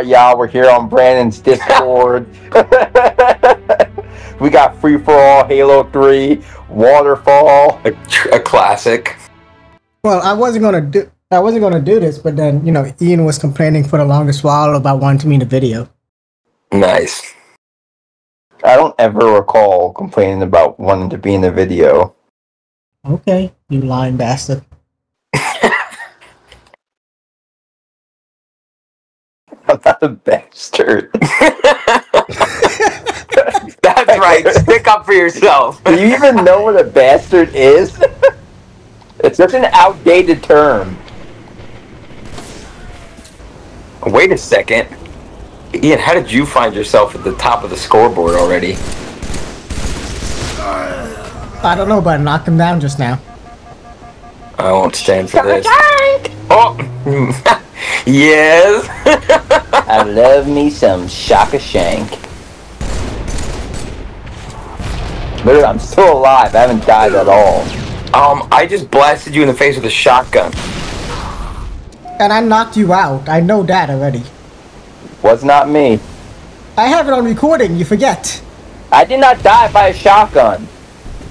Alright, y'all, we're here on Brandon's Discord. we got Free for All, Halo 3, Waterfall. A, tr- a classic. Well, I wasn't gonna do. I wasn't gonna do this, but then you know, Ian was complaining for the longest while about wanting to me in the video. Nice. I don't ever recall complaining about wanting to be in the video. Okay, you lying bastard. I'm a bastard. That's right. Stick up for yourself. Do you even know what a bastard is? it's such an outdated term. Wait a second. Ian, how did you find yourself at the top of the scoreboard already? Uh, I don't know, but I knocked him down just now. I won't stand for this. Oh! yes! I love me some Shaka Shank. Literally, I'm still alive. I haven't died at all. um, I just blasted you in the face with a shotgun. And I knocked you out. I know that already. Was not me. I have it on recording. You forget. I did not die by a shotgun.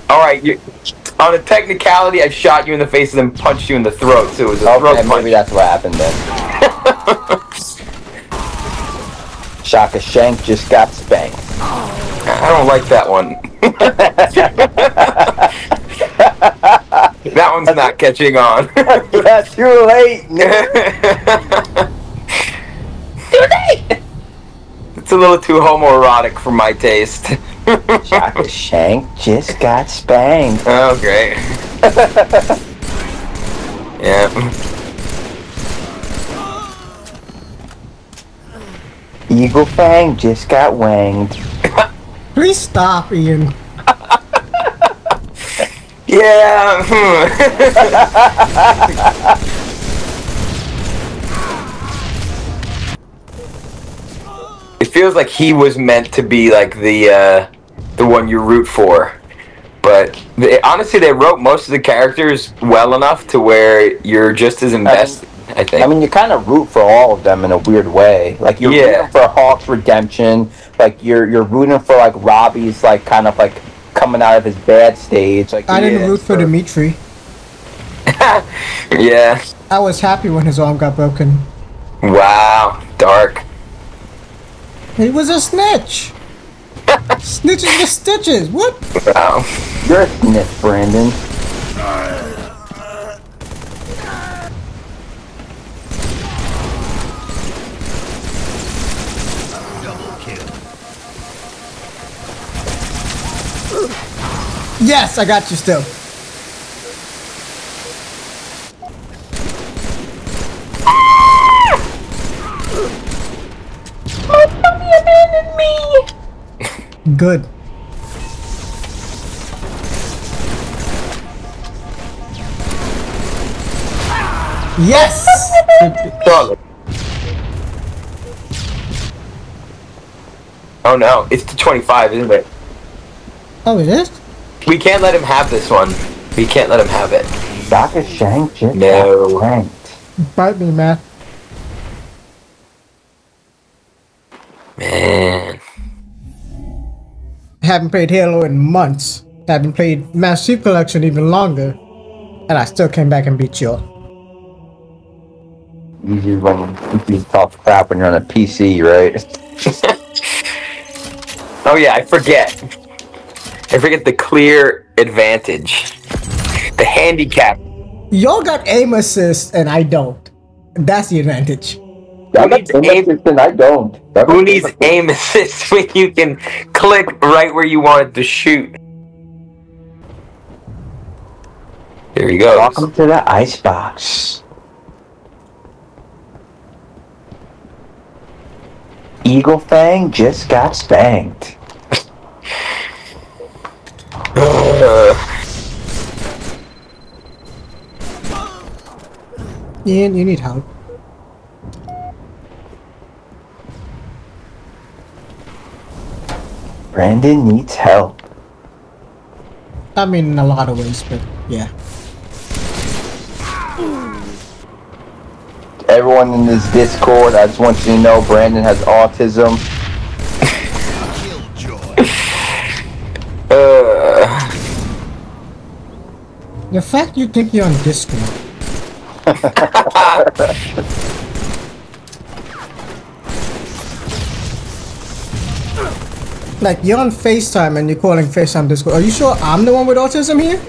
Alright, you. On a technicality, I shot you in the face and then punched you in the throat, so it was a throat Okay, punch. maybe that's what happened then. Shaka Shank just got spanked. I don't like that one. that one's not catching on. yeah, too late. it's a little too homoerotic for my taste. Shaka Shank just got spanked. oh, great. yeah. Eagle Fang just got wanged. Please stop, Ian. Yeah. hmm. it feels like he was meant to be like the uh, the one you root for, but they, honestly, they wrote most of the characters well enough to where you're just as invested. I think. I mean, you kind of root for all of them in a weird way. Like you're Yeah. rooting for Hawk's redemption. Like you're you're rooting for like Robbie's like kind of like coming out of his bad stage. Like I didn't is root for Dimitri. yeah. I was happy when his arm got broken. Wow. Dark. He was a snitch. Snitches with stitches. What? Wow. You're a snitch, Brandon. Yes, I got you still. Good. Yes! Oh no, it's the 25, isn't it? oh, it is? We can't let him have this one. We can't let him have it. Shaka Shank just No. got. Bite me, man. Man. Haven't played Halo in months. Haven't played Master Chief Collection even longer. And I still came back and beat you. Easy when you talk crap when you're on a PC, right? Oh yeah, I forget. I forget the clear advantage. The handicap. Y'all got aim assist and I don't. That's the advantage. I Who got needs aim aim- assist and I don't. Who needs aim assist when you can click right where you want it to shoot? Here he goes. Welcome to the icebox. Eagle Fang just got spanked. Uh, Ian, you need help. Brandon needs help. I mean, in a lot of ways, but yeah. everyone in this Discord, I just want you to know Brandon has autism. Uh, The fact you think you're on Discord. like you're on FaceTime and you're calling FaceTime Discord. Are you sure I'm the one with autism here?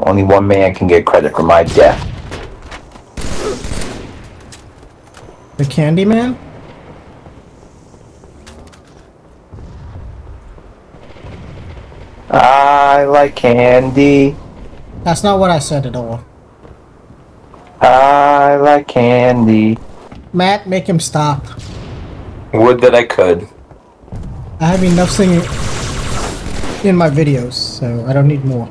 Only one man can get credit for my death. The Candyman? I like candy. That's not what I said at all. I like candy. Matt, make him stop. would that I could. I have enough singing in my videos, so I don't need more.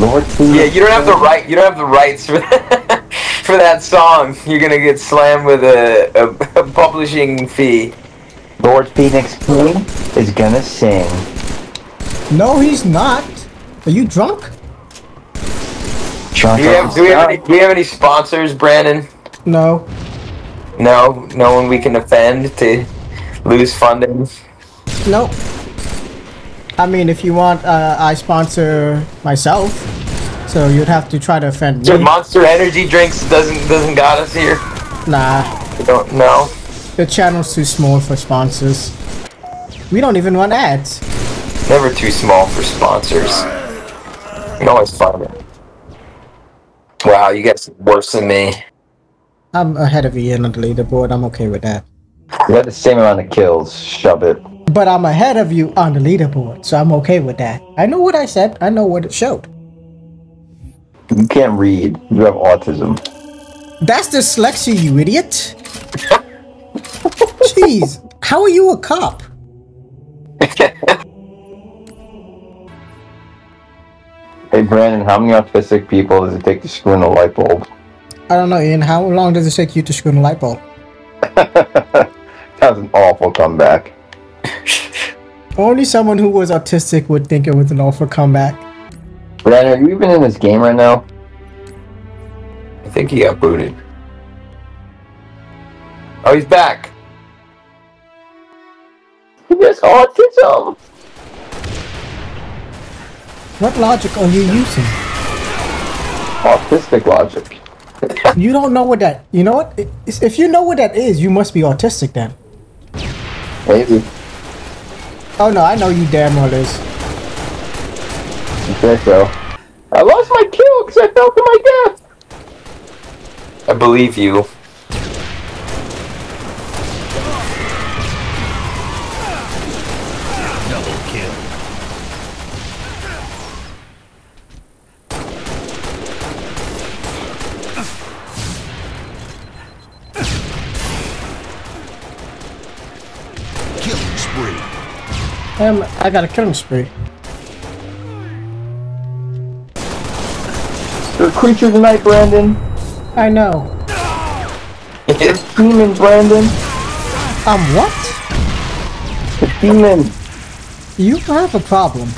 Lord Yeah, you don't have the right. You don't have the rights for that, for that song. You're gonna get slammed with a, a, a publishing fee. Lord Phoenix King is gonna sing. No, he's not. Are you drunk? John Do, you have, do we have any? Do we have any sponsors, Brandon? No. No, no one we can offend to lose funding. Nope. I mean, if you want, uh, I sponsor myself, so you'd have to try to offend So me. Monster Energy drinks doesn't doesn't got us here. Nah, I don't know. the channel's too small for sponsors. We don't even run ads. Never too small for sponsors. You can always find it. Wow, you guys are worse than me. I'm ahead of you on the leaderboard. I'm okay with that. You got the same amount of kills. Shove it. But I'm ahead of you on the leaderboard, so I'm okay with that. I know what I said. I know what it showed. You can't read. You have autism. That's dyslexia, you idiot. Jeez, how are you a cop? Hey Brandon, how many autistic people does it take to screw in a light bulb? I don't know, Ian. How long does it take you to screw in a light bulb? that was an awful comeback. Only someone who was autistic would think it was an awful comeback. Brandon, are you even in this game right now? I think he got booted. Oh, he's back. He has autism. What logic are you using? Autistic logic. You don't know what that. You know what? If you know what that is, you must be autistic then. Maybe. Oh no, I know you damn well is. Think so. I lost my kill because I fell to my death. I believe you. Um, I got a killing spree. There are creatures tonight, Brandon. I know. It's demon, Brandon. Um, what? The demon. You have a problem.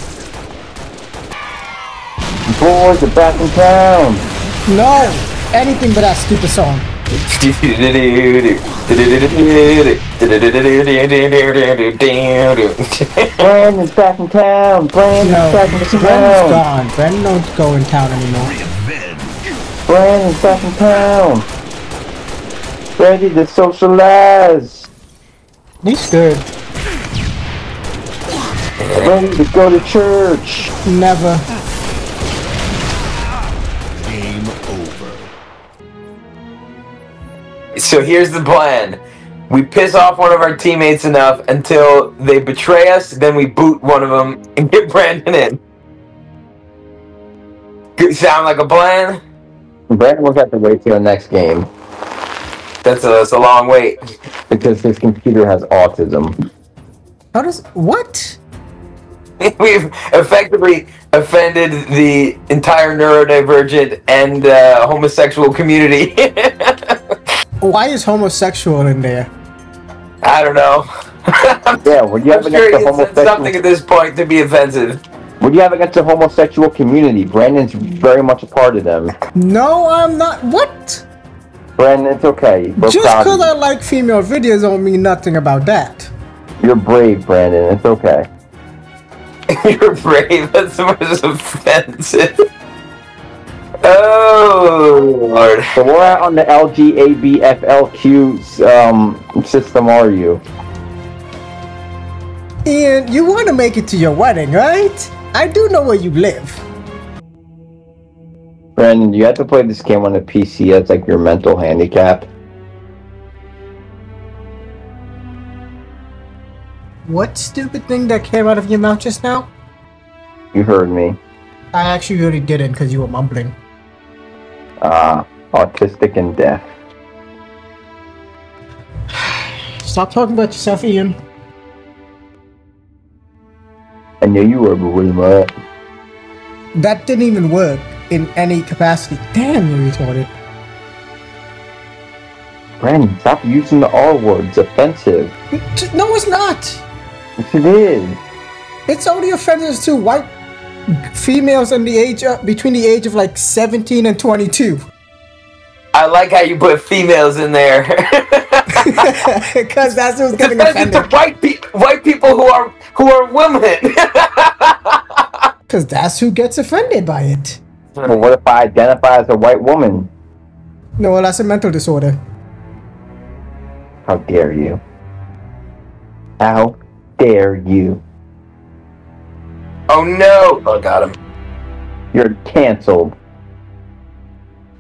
Boys are back in town. No, anything but that stupid song. Brandon's back in town. Brandon's No, back in Brandon's town. gone. Brandon don't go in town anymore. Revenge. Brandon's back in town. Ready to socialize. He's good. Ready to go to church. Never. Game over. So here's the plan. We piss off one of our teammates enough until they betray us, then we boot one of them and get Brandon in. Good- Sound like a plan? Brandon will have to wait till the next game That's a, that's a long wait. because his computer has autism. How does what? We've effectively offended the entire neurodivergent and uh, homosexual community. Why is homosexual in there? I don't know. Yeah, what do you have I'm sure against the homosexual? something at this point to be offensive. What do you have against the homosexual community? Brandon's very much a part of them. No, I'm not. What? Brandon, it's okay. We're Just because I like female videos don't mean nothing about that. you. You're brave, Brandon. It's okay. You're brave. That's the most offensive. Oh lord. So we're at on the LGABFLQ um, system, are you? Ian, you want to make it to your wedding, right? I do know where you live. Brandon, you have to play this game on a PC. That's like your mental handicap. What stupid thing that came out of your mouth just now? You heard me. I actually really didn't because you were mumbling. Uh, autistic and deaf. Stop talking about yourself, Ian. I knew you were, but my That didn't even work in any capacity. Damn, you're retarded. Brandon, stop using the R word. It's offensive. No, it's not. Yes, it is. It's only offensive to white females in the age of, between the age of like 17 and 22. I like how you put females in there. Because that's who's getting Offensive to offended. white pe- white people who are who are women. Because that's who gets offended by it. Well, what if I identify as a white woman? No, well, that's a mental disorder. How dare you? How dare you? Oh no! Oh, got him. You're canceled.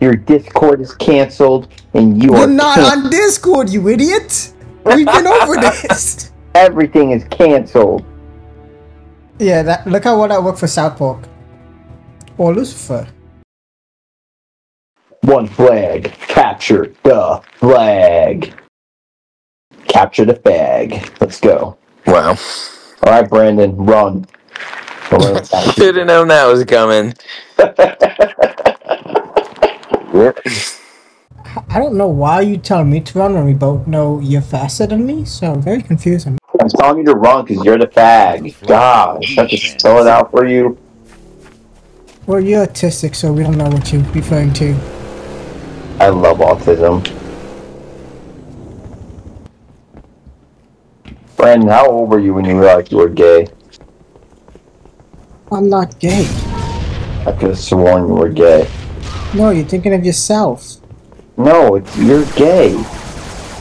Your Discord is canceled, and you You're are not can- on Discord, you idiot. We've been over this. everything is canceled. Yeah, that look how well I work for South Park. Or Lucifer. One flag. Capture the flag. Capture the fag. Let's go. Wow. All right, Brandon, run. Don't let. Should have known that was coming. yep. I don't know why you tell me to run when we both know you're faster than me, so I'm very confusing. I'm telling you to run because you're the fag. God, I have to spell it out for you. Well, you're autistic, so we don't know what you're referring to. I love autism. Brandon, how old were you when you realized you were gay? I'm not gay. I could have sworn you were gay. No, you're thinking of yourself. No, it's you're gay.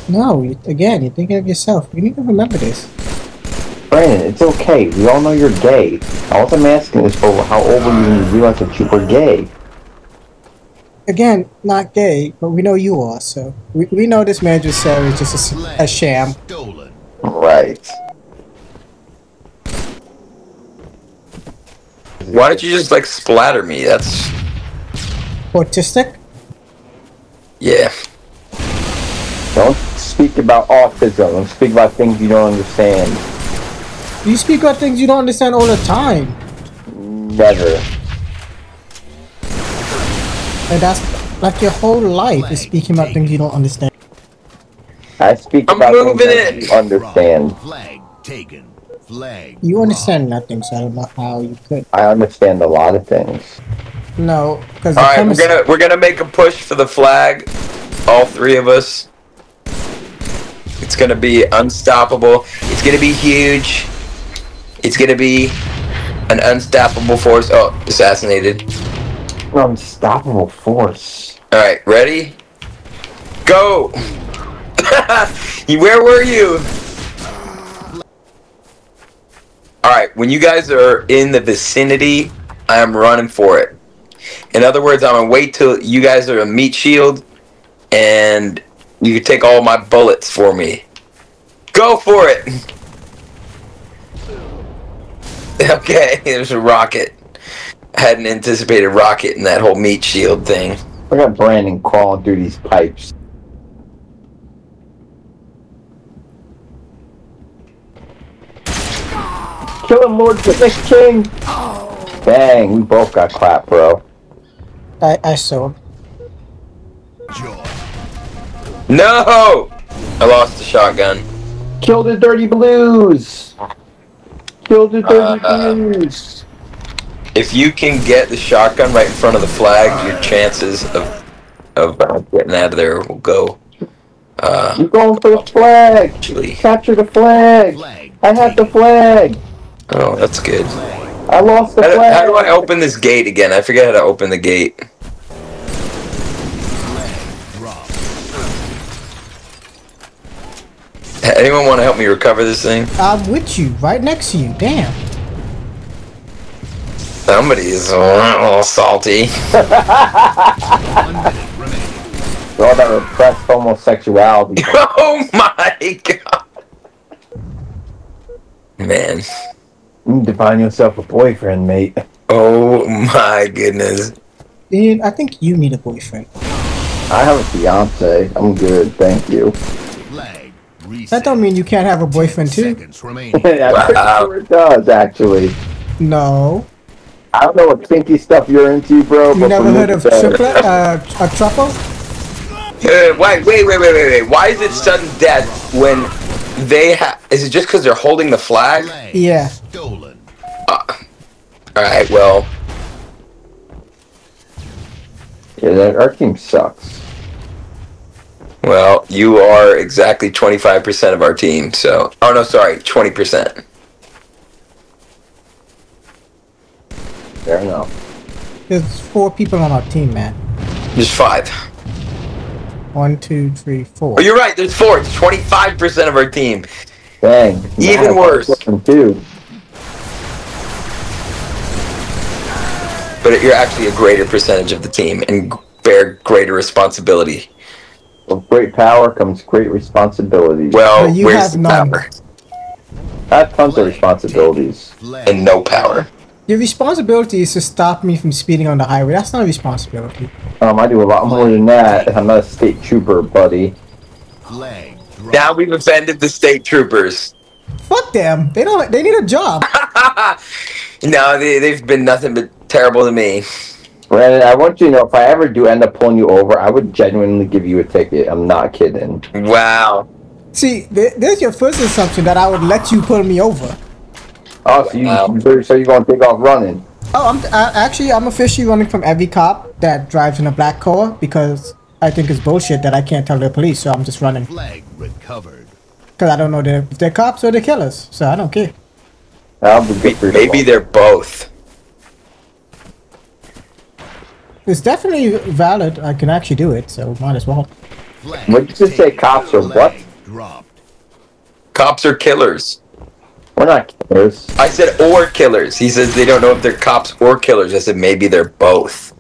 No, you, again, you're thinking of yourself. You need to remember this. Brandon, it's okay. We all know you're gay. All I wasn't asking is for how old were you when you realized that you were gay. Again, not gay, but we know you are, so we, we know this marriage with Sarah is just a s- a, sham. Right. Why don't you just like splatter me? That's Autistic? yeah. Don't speak about autism. Don't speak about things you don't understand. You speak about things you don't understand all the time. Never. And that's like your whole life is speaking about things you don't understand. I speak I'm about things moving that you understand. Flag taken. Flag. You understand nothing, so I don't know how you could. I understand a lot of things. No, because All the right, we're gonna we're gonna make a push for the flag. All three of us. It's gonna be unstoppable. It's gonna be huge. It's gonna be an unstoppable force. Oh, assassinated. Unstoppable force. All right, ready? Go. Where were you? All right, when you guys are in the vicinity, I am running for it. In other words, I'm gonna wait till you guys are a meat shield, and you can take all my bullets for me. Go for it. Okay, there's a rocket. I hadn't anticipated rocket in that whole meat shield thing. I got Brandon crawling through these pipes. Kill him, Lord Phoenix King! Dang, we both got clapped, bro. I, I saw. him. No! I lost the shotgun. Kill the dirty blues. Kill the dirty Uh, blues. If you can get the shotgun right in front of the flag, your chances of of uh, getting out of there will go. Uh, I'm going for the flag. actually, Capture the flag. Flag. I have the flag. Oh, that's good. I lost the How do, flag. how do I open this gate again? I forget how to open the gate. Anyone want to help me recover this thing? I'm with you, right next to you. Damn. Somebody's is a little salty. One minute remaining. all that repressed homosexuality. oh my god. Man. You need to find yourself a boyfriend, mate. Oh my goodness. Dude, I think you need a boyfriend. I have a fiance. I'm good, thank you. Flag. That don't mean you can't have a boyfriend too. Seconds remaining. I'm pretty Wow. sure it does, actually. No. I don't know what kinky stuff you're into, bro. You but never heard of you said- triplet? Uh, a truffle? Uh, wait, wait, wait, wait, wait, wait. Why is it sudden death when they have? Is it just because they're holding the flag? Flag. Yeah. Stolen. Uh, alright, well, Yeah, that, our team sucks. well, you are exactly 25% of our team, so. Oh, no, sorry, 20%. Fair enough. There's four people on our team, man. Just five. One, two, three, four. Oh, you're right, there's four. It's 25% of our team. Dang. Even Man, worse. fucking Too. But you're actually a greater percentage of the team and bear greater responsibility. With great power comes great responsibility. Well, But you where's have the none. power? I have tons of responsibilities. And no power. Your responsibility is to stop me from speeding on the highway. That's not a responsibility. Um, I do a lot more than that. I'm not a state trooper, buddy. Flag. Now we've offended the state troopers. Fuck them. They don't. They need a job. no, they, they've been nothing but terrible to me. Brandon, I want you to know if I ever do end up pulling you over, I would genuinely give you a ticket. I'm not kidding. Wow. See, there, there's your first assumption that I would let you pull me over. Oh, so you Wow. so you're gonna take off running? Oh, I'm I, actually I'm officially running from every cop that drives in a black car because I think it's bullshit that I can't tell the police. So I'm just running Flag recovered. because I don't know they're, if they're cops or they're killers. So I don't care. That'll be good for you. Maybe they're both. It's definitely valid. I can actually do it, so might as well. Flag. what did you just say, cops or what? Dropped. Cops are killers. We're not killers. I said or killers. He says they don't know if they're cops or killers. I said maybe they're both.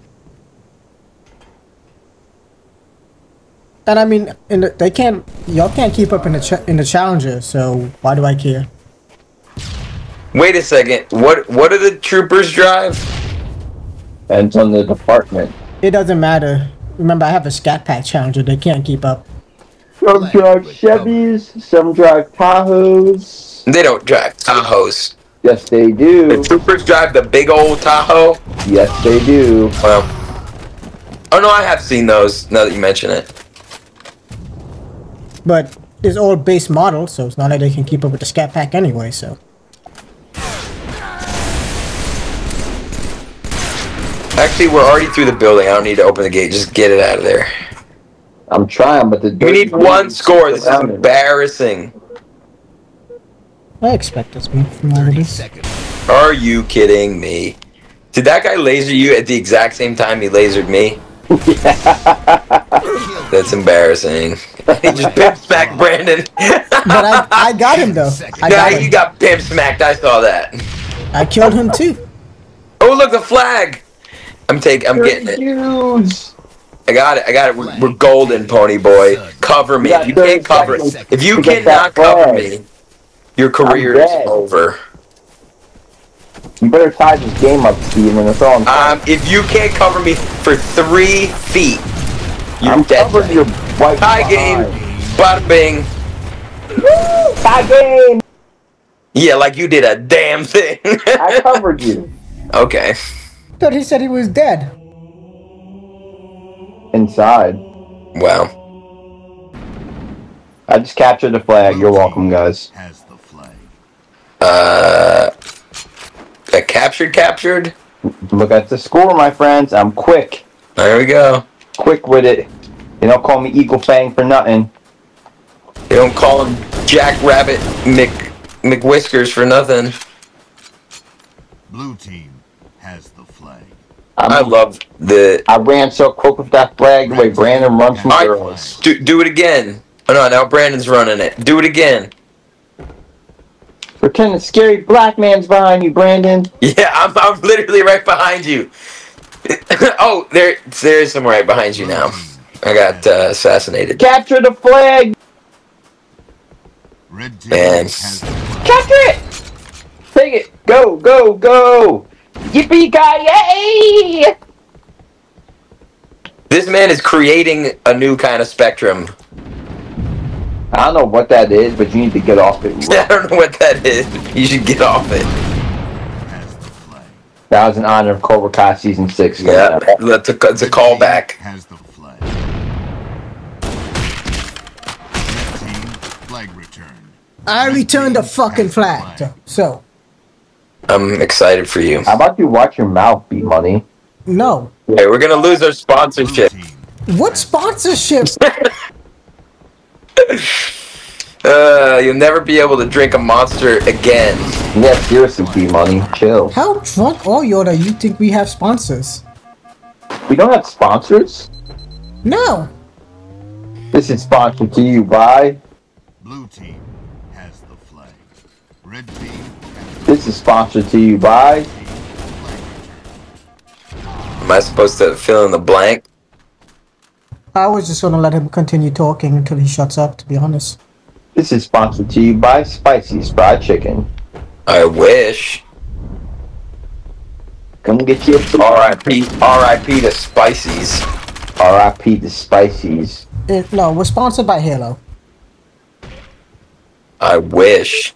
And I mean, in the, they can't. Y'all can't keep up in the in the challenger. So why do I care? Wait a second. What what do the troopers drive? Depends on the department. It doesn't matter. Remember, I have a scat pack challenger. They can't keep up. Some drive Chevys, some drive Tahoes. They don't drive Tahoes. Yes, they do. The do. troopers drive the big old Tahoe. Yes, they do. Well, oh no, I have seen those. Now that you mention it. But it's all base model, so it's not like they can keep up with the scat pack anyway. So Actually, we're already through the building. I don't need to open the gate. Just get it out of there. I'm trying, but the We need one score. This is embarrassing. I expect this from from all of this. Are you kidding me? Did that guy laser you at the exact same time he lasered me? That's embarrassing. he just pimp smacked Brandon. But I, I got him though. I yeah, got you him. got pimp smacked. I saw that. I killed him too. Oh, look, the flag. I'm taking. I'm getting it. Huge. I got it. I got it. We're, we're golden, pony boy. Cover me. If you can't cover it, if you cannot cover me, your career is over. You better tie this game up, Steven. That's all I'm saying. Um, if you can't cover me for three feet, you're I'm dead. covering your white Tie game. behind. Bada bing. Tie game. Yeah, like you did a damn thing. I covered you okay. Thought he said he was dead. inside. Wow. I just captured the flag. You're welcome, guys. Has the flag. Uh, uh, captured, captured. Look at the score, my friends. I'm quick. There we go. Quick with it. They don't call me Eagle Fang for nothing. They don't call him Jack Rabbit Mc McWhiskers for nothing. Blue team has the flag. I'm, I love the. I ran so quick with that flag the way Brandon runs from All right, girls. do, do it again. Oh no, now Brandon's running it. Do it again. Pretend the scary black man's behind you, Brandon. Yeah, I'm, I'm literally right behind you. oh, there, there's someone right behind you now. I got uh, assassinated. Capture the flag! Red team Man. has the. Capture it! Take it! Go, go, go! Yippee ki yay! This man is creating a new kind of spectrum. I don't know what that is, but you need to get off it. I don't know what that is. You should get off it. Has the flag. That was in honor of Cobra Kai season six. Yeah, that's a, it's a callback. Has the flag. Team flag returned. I returned the fucking flag. So, so I'm excited for you. How about you watch your mouth, B Money? no. Hey, we're gonna lose our sponsorship. What sponsorship? Uh, you'll never be able to drink a monster again. Yeah, seriously, B Money. Chill. How drunk are you that you think we have sponsors? We don't have sponsors. No. This is sponsored to you by. Blue team has the flag. Red team has This is sponsored to you by. the flag returned. Am I supposed to fill in the blank? I was just gonna let him continue talking until he shuts up, to be honest. This is sponsored to you by Spicy's Fried Chicken. I wish. Come get your R.I.P. R.I.P. to Spices. R.I.P. the Spicy's. It, Eh, no, we're sponsored by Halo. I wish.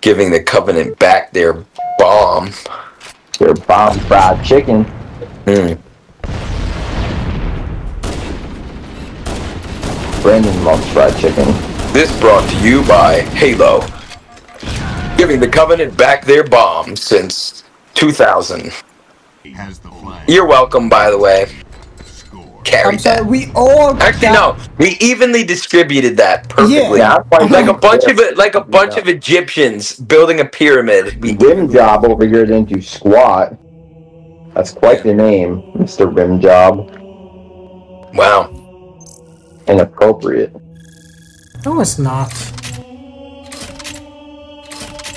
Giving the Covenant back their bomb. Their bomb fried chicken. Hmm. Brandon loves fried chicken. This brought to you by Halo. Giving the Covenant back their bomb since 2000. Has the flag. You're welcome, by the way. Score. I'm sorry, that. we all Actually, got- no. We evenly distributed that perfectly. Yeah, Like a uh-huh. bunch of it, like a bunch of Egyptians building a pyramid. We, Rim Job over here didn't do squat. That's quite the name, Mr. Rim Job. wow. Inappropriate. No, it's not.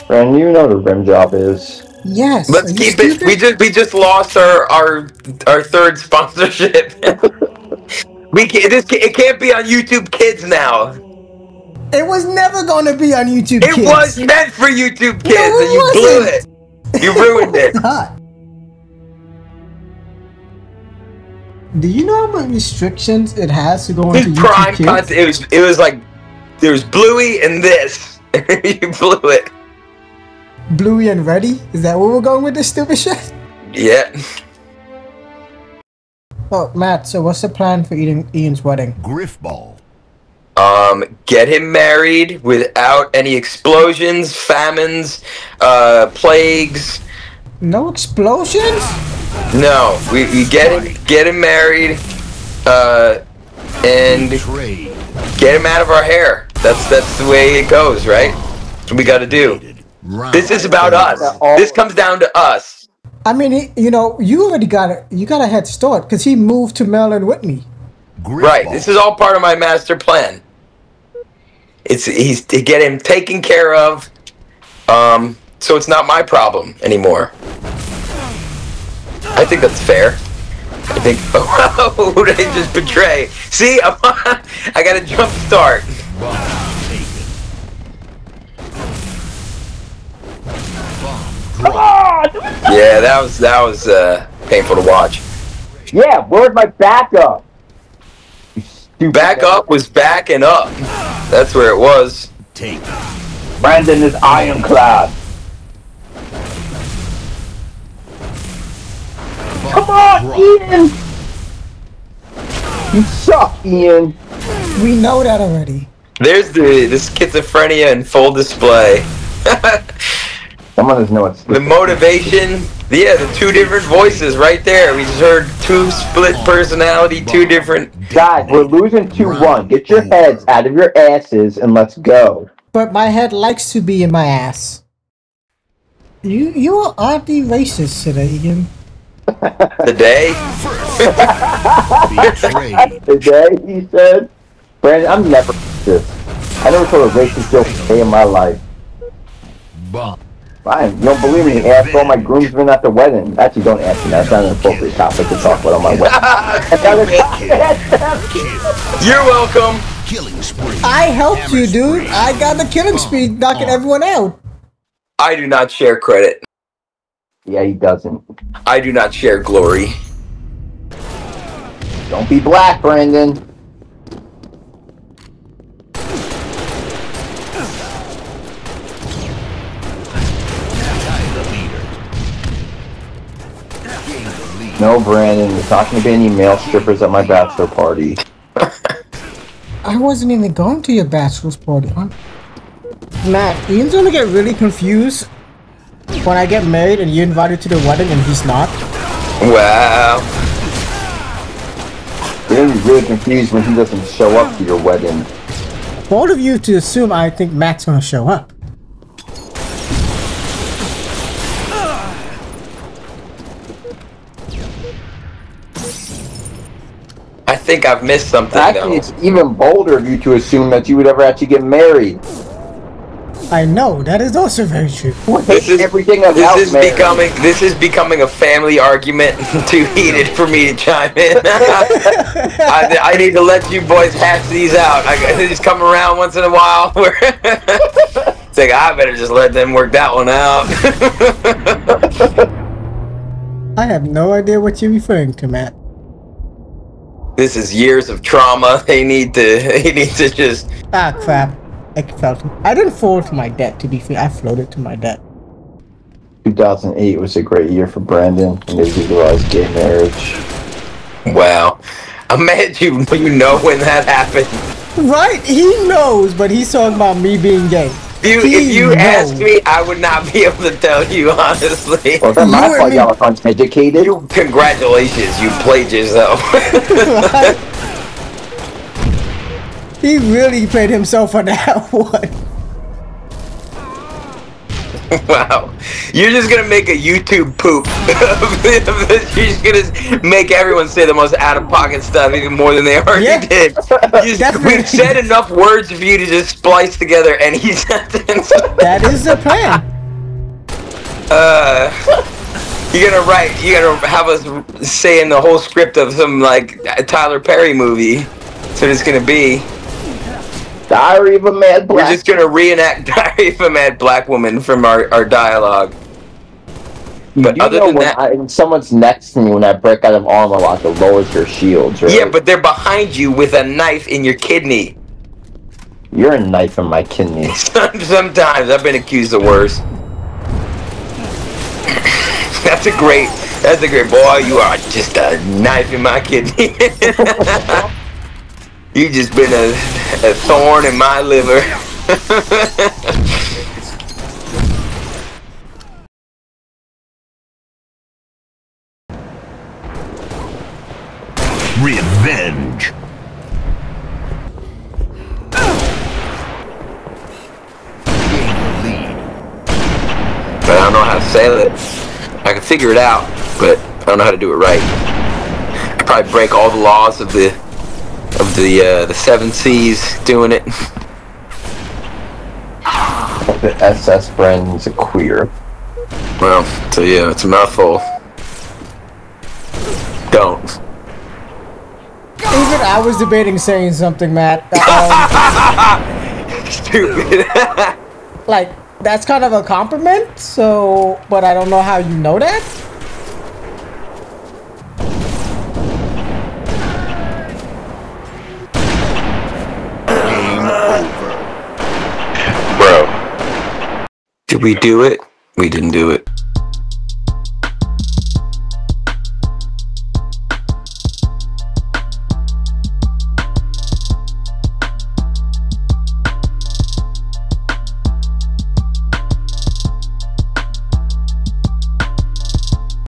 Brandon, you know the Rim Job is. Yes. Let's are you keep it. We just we just lost our our our third sponsorship. we can't. this can, it can't be on YouTube Kids now. It was never gonna be on YouTube. It Kids. was meant for YouTube Kids, No, it and you blew wasn't. it. You ruined it. Do you know how many restrictions it has to go into This YouTube prime Kids? content. It was it was like there was Bluey and this. you blew it. Bluey and Ready? Is that where we're going with this stupid shit? Yeah. Oh, Matt. So what's the plan for Ian, Ian's wedding? Grifball. Um, get him married without any explosions, famines, uh, plagues. No explosions? No, we, we get him get him married, uh, and get him out of our hair. That's that's the way it goes, right? That's what we got to do. This is about us. This comes down to us. I mean, he, you know, you already got a you got a head start because he moved to Maryland with me. Right. This is all part of my master plan. It's he's to get him taken care of, um, so it's not my problem anymore. I think that's fair. I think. Oh, who did I just betray? See, I'm, I got a jump start. Bomb taken. Bomb Come on! Yeah, that was that was uh, painful to watch. Yeah, where's my backup? You stupid Back up was backing up. That's where it was. Take. Brandon is ironclad. Come on, Ian! You suck, Ian. We know that already. There's the the schizophrenia in full display. Someone doesn't know what's the motivation, yeah, the two different voices right there. We just heard two split personality, two different. Guys, we're losing 2 1. Get your heads out of your asses and let's go. But my head likes to be in my ass. You you are oddly racist today, Ian. The day. Betrayed. Today, he said. Brandon, I'm never this. I never told a racist joke a day in my life. Bomb. Fine, you don't believe me? Ask all my groomsmen at the wedding. Actually, don't ask me. That's not an appropriate topic to talk about on my wedding. You're welcome. Killing spree. I helped you, dude. I got the killing spree, knocking everyone out. I do not share credit. Yeah, he doesn't. I do not share glory. Don't be black, Brandon. Die the leader. Gain the lead. No, Brandon. There's not going to be any male strippers at my bachelor party. I wasn't even going to your bachelor's party, huh? Matt, Ian's gonna get really confused when I get married and you're invited to the wedding and he's not. Wow. You're going to be really confused when he doesn't show up to your wedding. Bold of you to assume I think Matt's gonna show up. I think I've missed something Actually, though. it's even bolder of you to assume that you would ever actually get married. I know, that is also very true. This is everything about this is marriage. becoming this is becoming a family argument too heated for me to chime in. I, I need to let you boys hash these out. I got- they just come around once in a while. It's like I better just let them work that one out. I have no idea what you're referring to, Matt. this is years of trauma. They need to they need to just Ah, crap. I felt I didn't fall to my debt, to be fair. I floated to my debt. 2008 was a great year for Brandon, and they legalized gay marriage. wow. I'm mad you you know when that happened. Right? He knows, but he's talking about me being gay. If you, He if you knows. asked me, I would not be able to tell you honestly. Well, that's my You and fault me- y'all are uneducated. You congratulations, you played yourself. Right? He really played himself on that one. wow. You're just gonna make a YouTube poop of this. of this. You're just gonna make everyone say the most out of pocket stuff even more than they already Yeah. did. You just- we've said enough words for you to just splice together any sentence. That is the plan. uh you're gonna write you're gonna have us saying the whole script of some like Tyler Perry movie. That's what it's gonna be. Diary of a Mad We're just gonna reenact Diary of a Mad Black Woman from our, our dialogue. But you other know than when, that, I, when someone's next to me when I break out of armor lock, it lowers your shields, right? yeah, but they're behind you with a knife in your kidney. You're a knife in my kidney. Sometimes I've been accused of worse. That's a great. That's a great boy. You are just a knife in my kidney. You just been a, a thorn in my liver. Revenge. Gain the lead. but I don't know how to sail it. I can figure it out, but I don't know how to do it right. I probably break all the laws of the the uh, the seven seas doing it. The SS Brandon's a queer. Well, so yeah, it's a mouthful. Don't. Even I was debating saying something, Matt. Um, Stupid. like, that's kind of a compliment, so, but I don't know how you know that. Game over. Bro. Did we do it? We didn't do it.